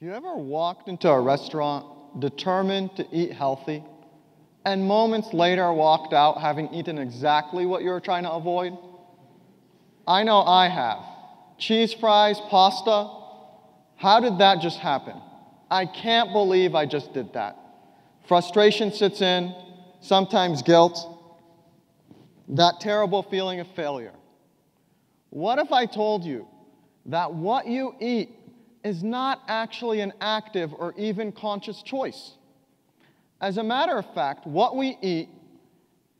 Have you ever walked into a restaurant determined to eat healthy and moments later walked out having eaten exactly what you were trying to avoid? I know I have. Cheese fries, pasta. How did that just happen? I can't believe I just did that. Frustration sits in, sometimes guilt, that terrible feeling of failure. What if I told you that what you eat is not actually an active or even conscious choice? As a matter of fact, what we eat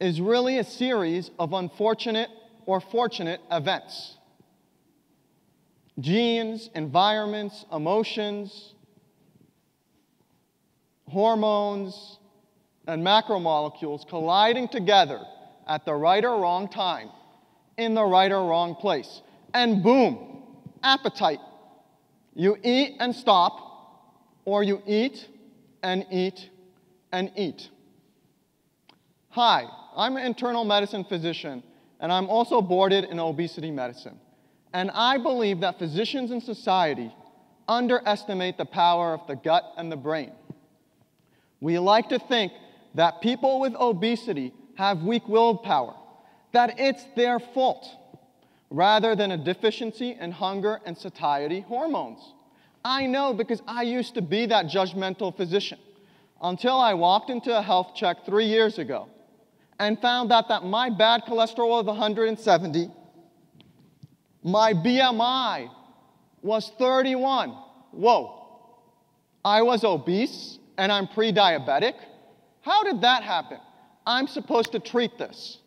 is really a series of unfortunate or fortunate events. Genes, environments, emotions, hormones, and macromolecules colliding together at the right or wrong time, in the right or wrong place. And boom, appetite. You eat and stop, or you eat and eat and eat. Hi, I'm an internal medicine physician, and I'm also boarded in obesity medicine. And I believe that physicians in society underestimate the power of the gut and the brain. We like to think that people with obesity have weak willpower, that it's their fault, rather than a deficiency in hunger and satiety hormones. I know because I used to be that judgmental physician until I walked into a health check three years ago and found out that my bad cholesterol was 170, my BMI was 31. Whoa. I was obese and I'm pre diabetic? How did that happen? I'm supposed to treat this.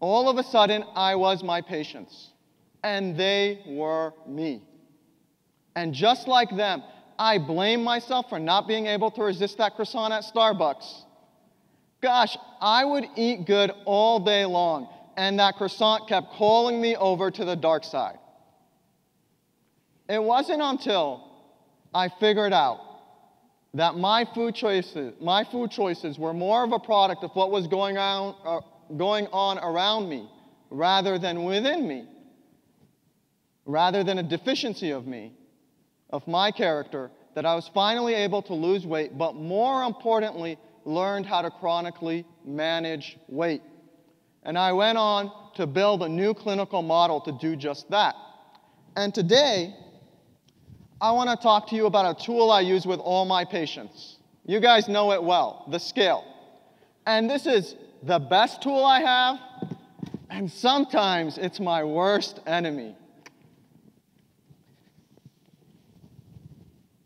All of a sudden, I was my patients, and they were me. And just like them, I blame myself for not being able to resist that croissant at Starbucks. Gosh, I would eat good all day long, and that croissant kept calling me over to the dark side. It wasn't until I figured out that my food choices, my food choices were more of a product of what was going on, uh, going on around me rather than within me, rather than a deficiency of me, of my character, that I was finally able to lose weight, but more importantly, learned how to chronically manage weight. And I went on to build a new clinical model to do just that. And today, I want to talk to you about a tool I use with all my patients. You guys know it well the scale. And this is the best tool I have, and sometimes it's my worst enemy.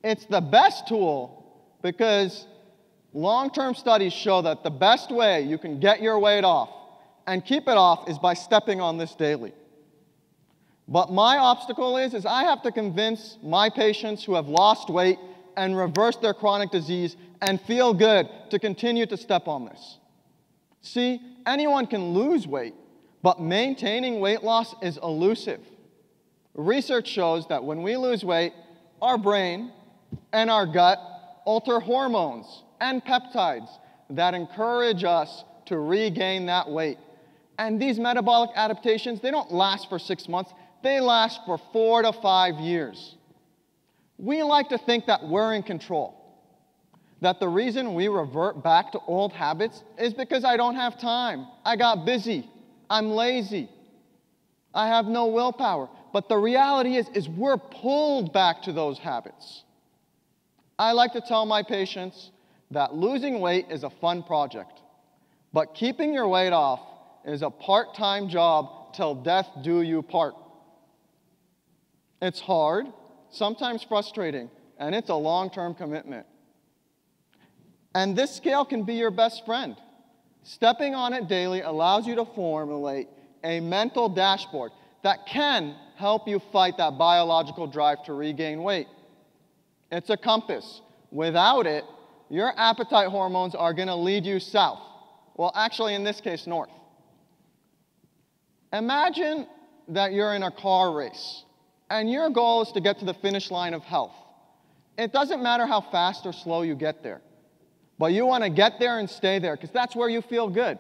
It's the best tool because long term studies show that the best way you can get your weight off and keep it off is by stepping on this daily. But my obstacle is, is I have to convince my patients who have lost weight and reversed their chronic disease and feel good to continue to step on this. See, anyone can lose weight, but maintaining weight loss is elusive. Research shows that when we lose weight, our brain and our gut alter hormones and peptides that encourage us to regain that weight. And these metabolic adaptations, they don't last for six months, they last for four to five years. We like to think that we're in control. That the reason we revert back to old habits is because I don't have time. I got busy. I'm lazy. I have no willpower. But the reality is, is we're pulled back to those habits. I like to tell my patients that losing weight is a fun project, but keeping your weight off is a part-time job till death do you part. It's hard, sometimes frustrating, and it's a long term commitment. And this scale can be your best friend. Stepping on it daily allows you to formulate a mental dashboard that can help you fight that biological drive to regain weight. It's a compass. Without it, your appetite hormones are going to lead you south. Well, actually, in this case, north. Imagine that you're in a car race and your goal is to get to the finish line of health. It doesn't matter how fast or slow you get there, but you want to get there and stay there because that's where you feel good.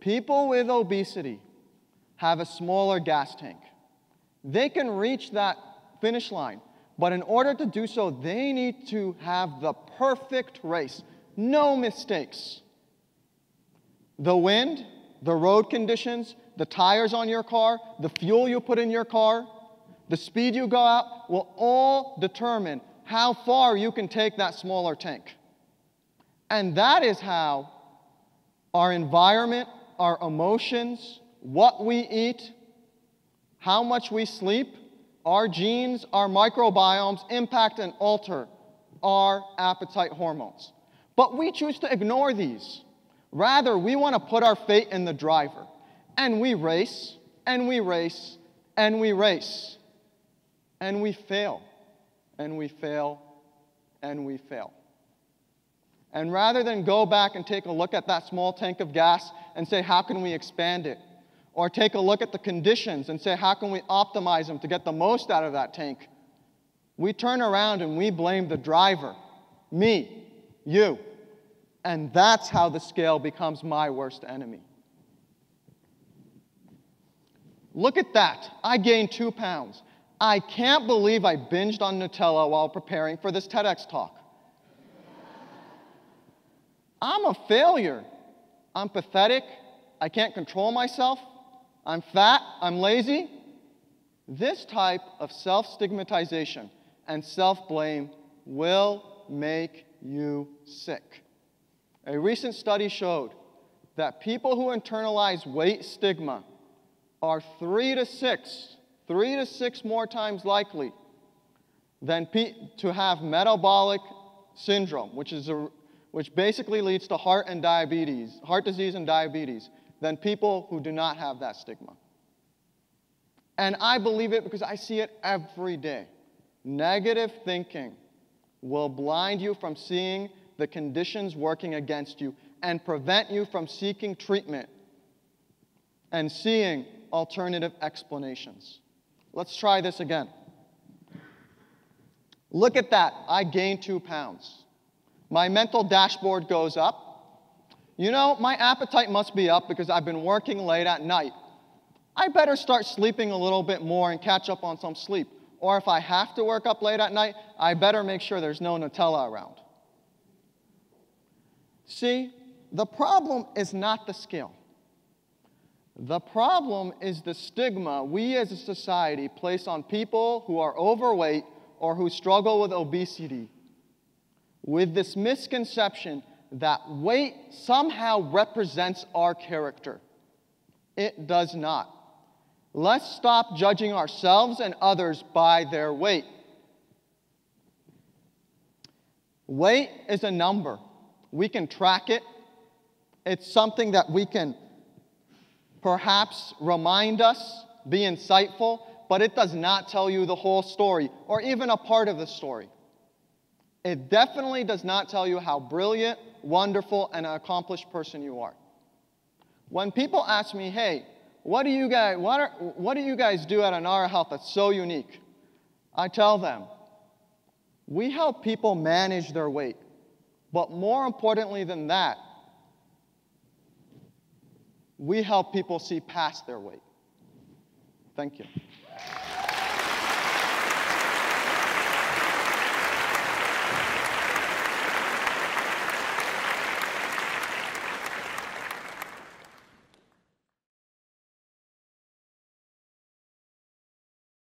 People with obesity have a smaller gas tank. They can reach that finish line, But in order to do so, they need to have the perfect race, no mistakes. The wind, the road conditions, the tires on your car, the fuel you put in your car, the speed you go out will all determine how far you can take that smaller tank. And that is how our environment, our emotions, what we eat, how much we sleep, our genes, our microbiomes impact and alter our appetite hormones. But we choose to ignore these. Rather, we want to put our fate in the driver. And we race, and we race, and we race. And we fail, and we fail, and we fail. And rather than go back and take a look at that small tank of gas and say, how can we expand it? Or take a look at the conditions and say, how can we optimize them to get the most out of that tank? We turn around and we blame the driver, me, you. And that's how the scale becomes my worst enemy. Look at that. I gained two pounds. I can't believe I binged on Nutella while preparing for this TEDx talk. I'm a failure. I'm pathetic. I can't control myself. I'm fat. I'm lazy. This type of self stigmatization and self blame will make you sick. A recent study showed that people who internalize weight stigma are three to six, three to six more times likely than pe- to have metabolic syndrome, which, is a, which basically leads to heart and diabetes, heart disease and diabetes, than people who do not have that stigma. And I believe it because I see it every day. Negative thinking will blind you from seeing the conditions working against you and prevent you from seeking treatment and seeing alternative explanations. Let's try this again. Look at that. I gained two pounds. My mental dashboard goes up. You know, my appetite must be up because I've been working late at night. I better start sleeping a little bit more and catch up on some sleep. Or if I have to work up late at night, I better make sure there's no Nutella around. See, the problem is not the scale. The problem is the stigma we as a society place on people who are overweight or who struggle with obesity, with this misconception that weight somehow represents our character. It does not. Let's stop judging ourselves and others by their weight. Weight is a number. We can track it. It's something that we can perhaps remind us, be insightful, but it does not tell you the whole story or even a part of the story. It definitely does not tell you how brilliant, wonderful, and an accomplished person you are. When people ask me, hey, what do you guys, what, are, what do, you guys do at Enara Health that's so unique? I tell them, we help people manage their weight. But more importantly than that, we help people see past their weight. Thank you.